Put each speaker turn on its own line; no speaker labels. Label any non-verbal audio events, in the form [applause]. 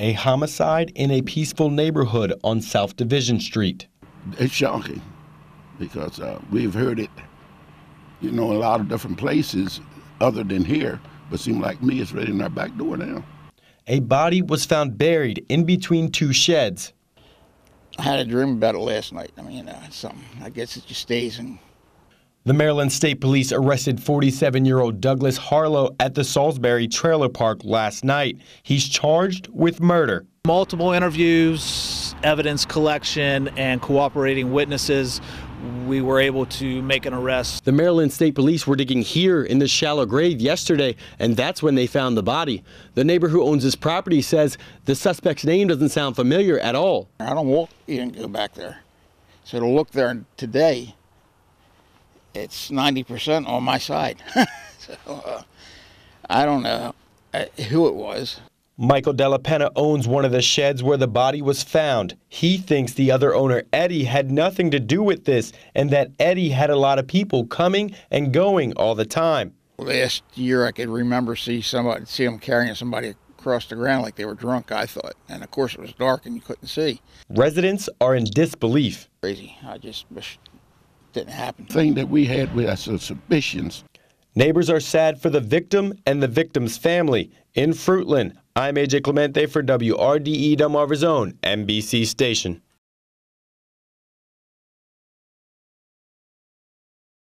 A homicide in a peaceful neighborhood on South Division Street.
It's shocking because uh, we've heard it, you know, in a lot of different places other than here, but seems like me, it's right in our back door now.
A body was found buried in between two sheds.
I had a dream about it last night. I mean, uh, something. I guess it just stays and
The Maryland State Police arrested 47 year old Douglas Harlow at the Salisbury Trailer Park last night. He's charged with murder.
Multiple interviews, evidence collection, and cooperating witnesses. We were able to make an arrest.
The Maryland State Police were digging here in this shallow grave yesterday, and that's when they found the body. The neighbor who owns this property says the suspect's name doesn't sound familiar at all.
I don't walk even go back there. So to look there today, it's 90% on my side. [laughs] so uh, I don't know uh, who it was.
Michael Della Penna owns one of the sheds where the body was found. He thinks the other owner, Eddie, had nothing to do with this and that Eddie had a lot of people coming and going all the time.
Last year, I could remember see somebody see them carrying somebody across the ground like they were drunk. I thought, and of course it was dark and you couldn't see.
Residents are in disbelief.
Crazy. I just wish didn't happen.
Thing that we had with our suspicions.
Neighbors are sad for the victim and the victim's family. In Fruitland, I'm AJ Clemente for WRDE Delmarva's own NBC station.